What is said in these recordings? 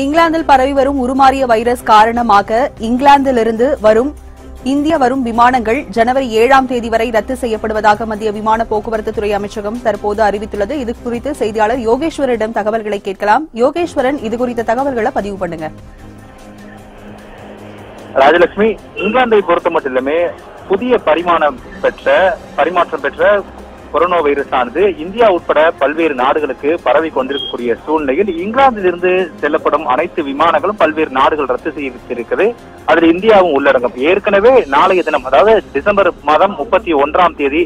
இங்கிலாந்தில் பரவி வரும் உருமாறிய வைரஸ் காரணமாக இங்கிலாந்திலிருந்து வரும் இந்திய வரும் விமானங்கள் ஜனவரி ஏழாம் தேதி வரை ரத்து செய்யப்படுவதாக மத்திய விமான போக்குவரத்து துறை அமைச்சகம் தற்போது அறிவித்துள்ளது. இது குறித்து செய்தியாளர் யோகேஸ்வரிடம் தகவல்களை கேட்கலாம். யோகேஸ்வரன் இது குறித்த தகவல்களை பதிவு பண்ணுங்க. ராஜலட்சுமி இங்கிலாந்தை பொறுத்த மட்டுமே புதிய பரிமாணம் பெற்ற பரிமாற்றம் பெற்ற கொரோனா வைரஸ் ஆனது இந்தியா உட்பட பல்வேறு நாடுகளுக்கு பரவி கொண்டிருக்கக்கூடிய சூழ்நிலையில் இங்கிலாந்திலிருந்து செல்லப்படும் அனைத்து விமானங்களும் பல்வேறு நாடுகள் ரத்து செய்திருக்கிறது அதில் இந்தியாவும் உள்ளடங்கும். ஏற்கனவே நாளைய தினம் அதாவது டிசம்பர் மாதம் முப்பத்தி ஒன்றாம் தேதி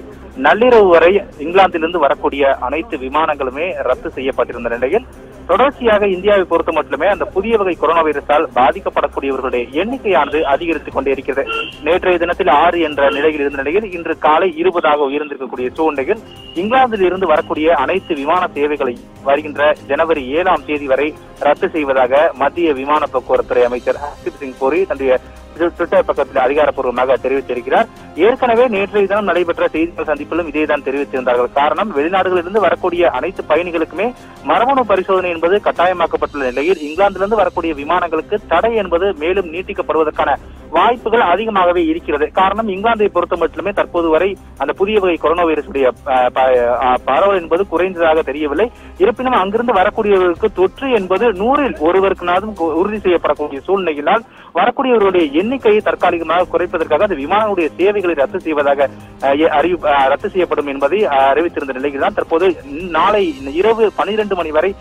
நள்ளிரவு வரை இங்கிலாந்திலிருந்து வரக்கூடிய அனைத்து விமானங்களுமே ரத்து செய்யப்பட்டிருந்த நிலையில் தொடர்ச்சியாக இந்தியாவை பொறுத்த மட்டுமே அந்த புதிய வகை கொரோனா வைரஸால் பாதிக்கப்படக்கூடியவர்களுடைய எண்ணிக்கையானது அதிகரித்துக் கொண்டே இருக்கிறது. நேற்றைய தினத்தில் ஆறு என்ற நிலையில் இருந்த நிலையில் இன்று காலை இருபதாக உயர்ந்திருக்கக்கூடிய சூழ்நிலையில் இங்கிலாந்தில் இருந்து வரக்கூடிய அனைத்து விமான சேவைகளை வருகின்ற ஜனவரி ஏழாம் தேதி வரை ரத்து செய்வதாக மத்திய விமான போக்குவரத்துறை அமைச்சர் ஹர்தீப் சிங் பூரி தன்னுடைய ட்விட்டர் பக்கத்தில் அதிகாரப்பூர்வமாக தெரிவித்திருக்கிறார். ஏற்கனவே நேற்றைய தினம் நடைபெற்ற செய்திகள் சந்திப்பிலும் இதேதான் தெரிவித்திருந்தார்கள். காரணம் வெளிநாடுகளிலிருந்து வரக்கூடிய அனைத்து பயணிகளுக்குமே மரபணு பரிசோதனை என்பது கட்டாயமாக்கப்பட்டுள்ள நிலையில் இங்கிலாந்திலிருந்து வரக்கூடிய விமானங்களுக்கு தடை என்பது மேலும் நீட்டிக்கப்படுவதற்கான வாய்ப்புகள் அதிகமாகவே இருக்கிறது. காரணம் இங்கிலாந்தை பொறுத்த மட்டுமே தற்போது வரை அந்த புதிய வகை கொரோனா வைரஸ் உடைய பரவல் என்பது குறைந்ததாக தெரியவில்லை. இருப்பினும் அங்கிருந்து வரக்கூடியவர்களுக்கு தொற்று என்பது நூறில் ஒருவருக்குனாலும் உறுதி செய்யப்படக்கூடிய சூழ்நிலையினால் வரக்கூடியவர்களுடைய எண்ணிக்கையை தற்காலிகமாக குறைப்பதற்காக அந்த விமானங்களுடைய சேவைகளை ரத்து செய்வதாக அஹ், அறிவி அஹ், ரத்து செய்யப்படும் என்பதை அறிவித்திருந்த நிலையில் தான் தற்போது நாளை இரவு பனிரெண்டு மணி வரை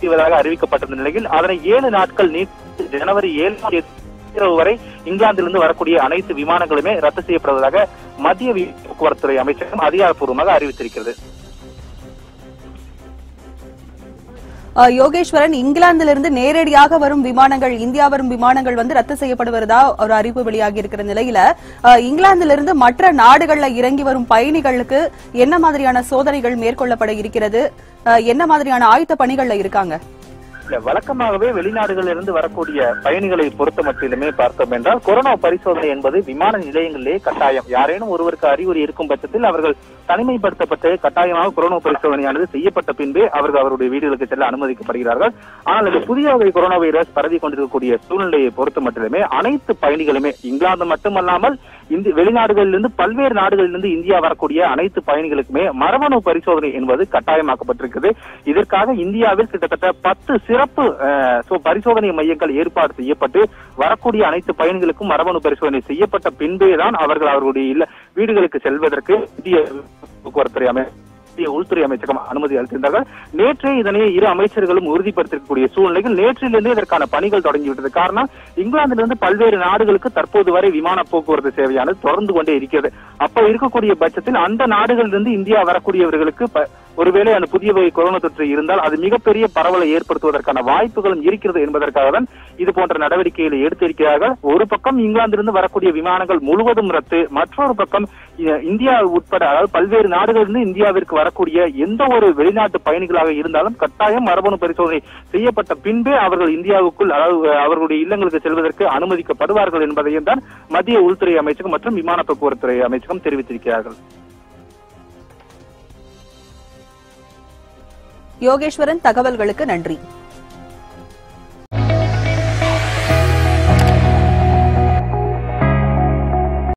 செய்வதாக அறிவிக்கப்பட்டிருந்த நிலையில் அதனை ஏழு நாட்கள் நீட்டு ஜனவரி ஏழாம் தேதி இரவு வரை இங்கிலாந்திலிருந்து வரக்கூடிய அனைத்து விமானங்களுமே ரத்து செய்யப்படுவதாக மத்திய போக்குவரத்துறை அமைச்சகம் அதிகாரப்பூர்வமாக அறிவித்திருக்கிறது. யோகேஸ்வரன் இங்கிலாந்திலிருந்து நேரடியாக வரும் விமானங்கள் இந்தியா வரும் விமானங்கள் வந்து ரத்து செய்யப்படுவதா ஒரு அறிவிப்பு வெளியாகி இருக்கிற நிலையில இங்கிலாந்திலிருந்து மற்ற நாடுகள்ல இறங்கி வரும் பயணிகளுக்கு என்ன மாதிரியான சோதனைகள் மேற்கொள்ளப்பட இருக்கிறது? என்ன மாதிரியான ஆயுத பணிகள்ல இருக்காங்க? வழக்கமாகவே வெளிநாடுகளில் இருந்து வரக்கூடிய பயணிகளை பொறுத்த மட்டிலுமே பார்த்தோம் என்றால் கொரோனா பரிசோதனை என்பது விமான நிலையங்களிலே கட்டாயம். யாரேனும் ஒருவருக்கு அறிகுறி இருக்கும் பட்சத்தில் அவர்கள் தனிமைப்படுத்தப்பட்டு கட்டாயமாக கொரோனா பரிசோதனையானது செய்யப்பட்ட பின்பே அவர்கள் அவருடைய வீடுகளுக்கு செல்ல அனுமதிக்கப்படுகிறார்கள். ஆனால் இந்த புதிய வகை கொரோனா வைரஸ் பரவி கொண்டிருக்கக்கூடிய சூழ்நிலையை பொறுத்த மட்டுமே அனைத்து பயணிகளுமே இங்கிலாந்து மட்டுமல்லாமல் இந்த வெளிநாடுகளிலிருந்து பல்வேறு நாடுகளிலிருந்து இந்தியா வரக்கூடிய அனைத்து பயணிகளுக்குமே மரபணு பரிசோதனை என்பது கட்டாயமாக்கப்பட்டிருக்கிறது. இதற்காக இந்தியாவில் கிட்டத்தட்ட பத்து சிறப்பு பரிசோதனை மையங்கள் ஏற்பாடு செய்யப்பட்டு வரக்கூடிய அனைத்து பயணிகளுக்கும் மரபணு பரிசோதனை செய்யப்பட்ட பின்பே தான் அவர்கள் அவர்களுடைய இல்ல வீடுகளுக்கு செல்வதற்கு இந்திய போக்குவரத்துறை அமைச்சர் மத்திய உள்துறை அமைச்சகம் அனுமதி அளித்திருந்தார்கள். நேற்றே இதனை இரு அமைச்சர்களும் உறுதிப்படுத்திருக்கக்கூடிய சூழ்நிலையில் நேற்றிலிருந்து இதற்கான பணிகள் தொடங்கிவிட்டது. காரணம் இங்கிலாந்திலிருந்து பல்வேறு நாடுகளுக்கு தற்போது வரை விமான போக்குவரத்து சேவையானது தொடர்ந்து கொண்டே இருக்கிறது. அப்ப இருக்கக்கூடிய பட்சத்தில் அந்த நாடுகளிலிருந்து இந்தியா வரக்கூடியவர்களுக்கு ஒருவேளை அந்த புதிய வகை கொரோனா தொற்று இருந்தால் அது மிகப்பெரிய பரவலை ஏற்படுத்துவதற்கான வாய்ப்புகளும் இருக்கிறது என்பதற்காக தான் இது போன்ற நடவடிக்கைகளை எடுத்திருக்கிறார்கள். ஒரு பக்கம் இங்கிலாந்திலிருந்து வரக்கூடிய விமானங்கள் முழுவதும் ரத்து மற்றொரு பக்கம் இந்தியா உட்பட அதாவது பல்வேறு நாடுகளிலிருந்து இந்தியாவிற்கு வரக்கூடிய எந்த ஒரு வெளிநாட்டு பயணிகளாக இருந்தாலும் கட்டாயம் மரபணு பரிசோதனை செய்யப்பட்ட பின்பே அவர்கள் இந்தியாவுக்குள் அதாவது அவர்களுடைய இல்லங்களுக்கு செல்வதற்கு அனுமதிக்கப்படுவார்கள் என்பதையும் தான் மத்திய உள்துறை அமைச்சகம் மற்றும் விமான போக்குவரத்துறை அமைச்சகம் தெரிவித்திருக்கிறார்கள். யோகேஸ்வரன் தகவல்களுக்கு நன்றி.